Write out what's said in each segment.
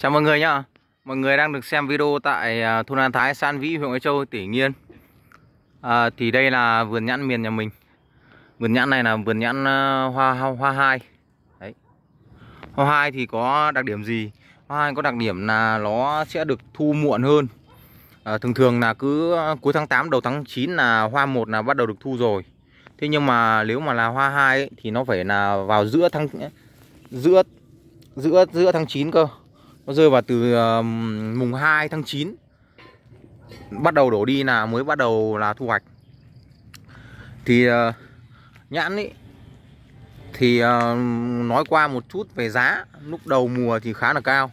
Chào mọi người nhá. Mọi người đang được xem video tại à, thôn An Thái, xã An Vĩ, huyện Hoài Châu, tỉnh Nghiên à, Thì đây là vườn nhãn miền nhà mình. Vườn nhãn này là vườn nhãn à, hoa hoa, hai. Đấy. Hoa hai thì có đặc điểm gì? Hoa hai có đặc điểm là nó sẽ được thu muộn hơn. À, Thường thường là cứ à, cuối tháng 8 đầu tháng 9 là hoa một là bắt đầu được thu rồi. Thế nhưng mà nếu mà là hoa hai ấy, thì nó phải là vào giữa tháng giữa giữa giữa tháng 9 cơ nó rơi vào từ uh, mùng 2 tháng 9 bắt đầu đổ đi là mới bắt đầu là thu hoạch. Thì uh, nhãn ấy thì uh, nói qua một chút về giá. Lúc đầu mùa thì khá là cao.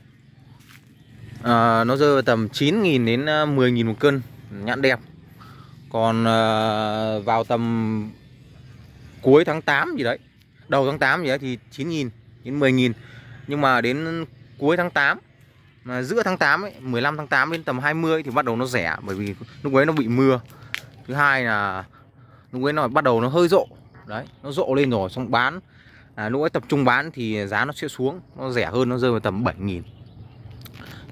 Uh, nó rơi vào tầm 9.000 đến 10.000 một cân nhãn đẹp. Còn uh, vào tầm cuối tháng 8 gì đấy đầu tháng 8 gì đấy thì 9.000 đến 10.000 nhưng mà đến cuối tháng 8 mà giữa tháng 8 ấy, 15 tháng 8 đến tầm 20 thì bắt đầu nó rẻ bởi vì lúc ấy nó bị mưa. Thứ hai là lúc ấy nó bắt đầu nó hơi rộ. Đấy, nó rộ lên rồi xong bán. À, lúc ấy tập trung bán thì giá nó sẽ xuống, nó rẻ hơn nó rơi vào tầm 7 000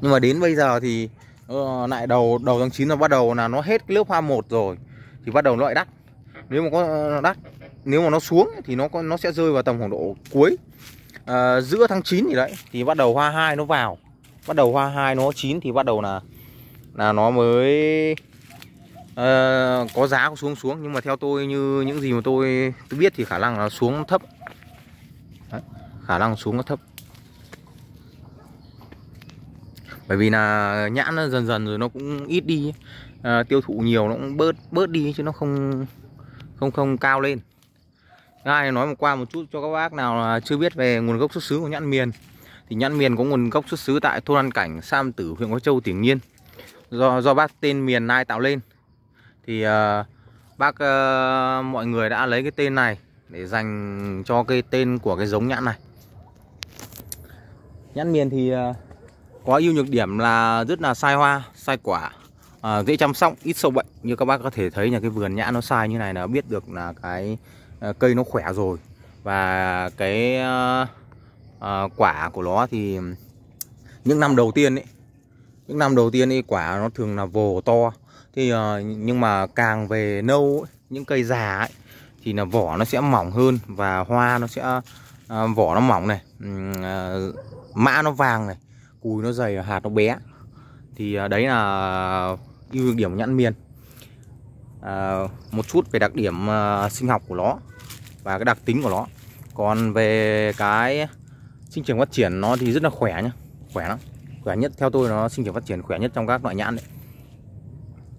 Nhưng mà đến bây giờ thì uh, lại đầu đầu tháng 9 là bắt đầu là nó hết cái lớp hoa một rồi thì bắt đầu nó lại đắt. Nếu mà có ờ, đắt, nếu mà nó xuống thì nó có nó sẽ rơi vào tầm khoảng độ cuối à, giữa tháng 9 thì đấy thì bắt đầu hoa hai nó vào bắt đầu hoa hai nó chín thì bắt đầu là là nó mới uh, có giá có xuống xuống. Nhưng mà theo tôi như những gì mà tôi tôi biết thì khả năng là xuống thấp. Đấy, khả năng xuống nó thấp. Bởi vì là nhãn nó dần dần rồi nó cũng ít đi. À, tiêu thụ nhiều nó cũng bớt bớt đi chứ nó không không không cao lên. Ai nói một qua một chút cho các bác nào là chưa biết về nguồn gốc xuất xứ của nhãn miền thì nhãn miền có nguồn gốc xuất xứ tại thôn An Cảnh, Sam Tử, huyện Quế Châu, tỉnh Nhiên do do bác tên miền Nai tạo lên. Thì uh, bác uh, mọi người đã lấy cái tên này để dành cho cái tên của cái giống nhãn này. Nhãn miền thì uh, có ưu nhược điểm là rất là sai hoa sai quả uh, dễ chăm sóc ít sâu bệnh. Như các bác có thể thấy là cái vườn nhãn nó sai như này là biết được là cái uh, cây nó khỏe rồi. Và cái uh, à, quả của nó thì những năm đầu tiên ấy những năm đầu tiên ấy quả nó thường là vồ to. Thì à, nhưng mà càng về nâu ấy, những cây già ấy thì là vỏ nó sẽ mỏng hơn và hoa nó sẽ à, vỏ nó mỏng này à, mã nó vàng này cùi nó dày hạt nó bé. Thì à, đấy là ưu điểm nhãn miền à, một chút về đặc điểm à, sinh học của nó và cái đặc tính của nó. Còn về cái sinh trưởng phát triển nó thì rất là khỏe nhá. Khỏe lắm. Khỏe nhất theo tôi nó sinh trưởng phát triển khỏe nhất trong các loại nhãn đấy.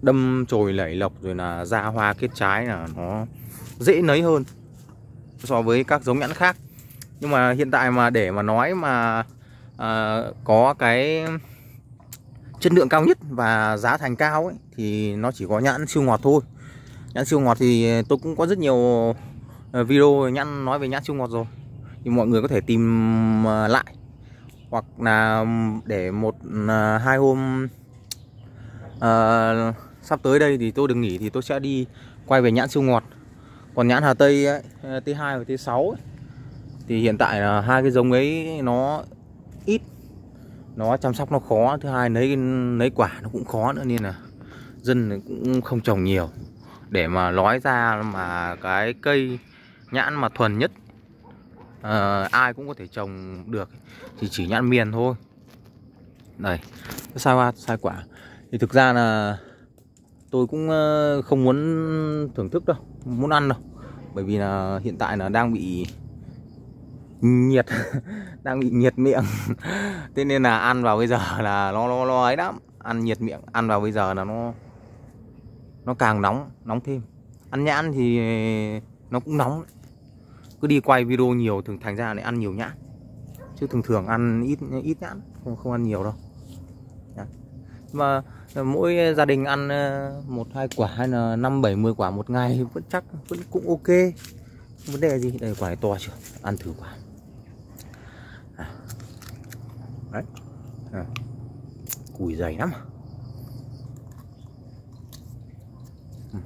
Đâm chồi lẩy lộc rồi là ra hoa kết trái là nó dễ nấy hơn so với các giống nhãn khác. Nhưng mà hiện tại mà để mà nói mà à, có cái chất lượng cao nhất và giá thành cao ấy thì nó chỉ có nhãn siêu ngọt thôi. Nhãn siêu ngọt thì tôi cũng có rất nhiều à, video nhãn nói về nhãn siêu ngọt rồi thì mọi người có thể tìm ờ, lại. Hoặc là để một ờ, hai hôm à, sắp tới đây thì tôi đừng nghỉ thì tôi sẽ đi quay về nhãn siêu ngọt. Còn nhãn Hà Tây ấy, T2 và T6 ấy, thì hiện tại là hai cái giống ấy nó ít nó chăm sóc nó khó. Thứ hai lấy lấy quả nó cũng khó nữa nên là dân cũng không trồng nhiều. Để mà nói ra mà cái cây nhãn mà thuần nhất à, ai cũng có thể trồng được. Thì chỉ nhãn miền thôi. Đây. Sai hoa sai quả. Thì thực ra là tôi cũng ờ, không muốn thưởng thức đâu muốn ăn đâu. Bởi vì là hiện tại là đang bị nhiệt đang bị nhiệt miệng. Thế nên là ăn vào bây giờ là nó nó nó ấy lắm. Ăn nhiệt miệng ăn vào bây giờ là nó nó càng nóng nóng thêm. Ăn nhãn thì nó cũng nóng cứ đi quay video nhiều thường thành ra lại ăn nhiều nhãn. Chứ thường thường ăn ít ít nhãn không không ăn nhiều đâu. Mà ờ, mỗi gia đình ăn ờ, một hai quả hay là năm bảy mươi quả một ngày vẫn chắc vẫn cũng ok. Vấn đề gì đây quả này to chưa? Ăn thử quả. À. đấy. À. cùi dày lắm. Ừ.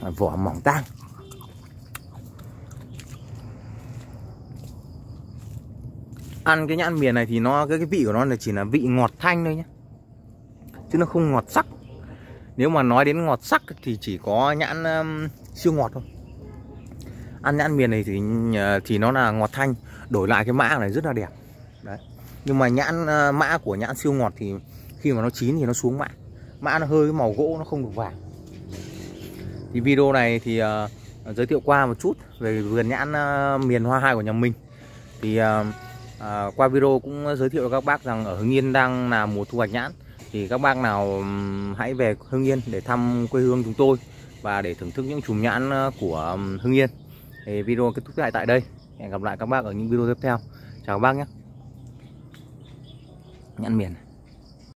À, vỏ mỏng tang. Ăn cái nhãn miền này thì nó cái cái vị của nó là chỉ là vị ngọt thanh thôi nhé chứ nó không ngọt sắc. Nếu mà nói đến ngọt sắc thì chỉ có nhãn um, siêu ngọt thôi. Ăn nhãn miền này thì ờ, thì nó là ngọt thanh đổi lại cái mã này rất là đẹp. Đấy. Nhưng mà nhãn uh, mã của nhãn siêu ngọt thì khi mà nó chín thì nó xuống mã. Mã nó hơi màu gỗ nó không được vàng. Thì video này thì uh, giới thiệu qua một chút về vườn nhãn uh, miền hoa hai của nhà mình. Thì uh, à, qua video cũng giới thiệu cho các bác rằng ở Hưng Yên đang là mùa thu hoạch nhãn. Thì các bác nào hãy về Hưng Yên để thăm quê hương chúng tôi và để thưởng thức những chùm nhãn ờ, của Hưng Yên. Thì video kết thúc lại tại đây. Hẹn gặp lại các bác ở những video tiếp theo. Chào các bác nhé. Nhãn miền.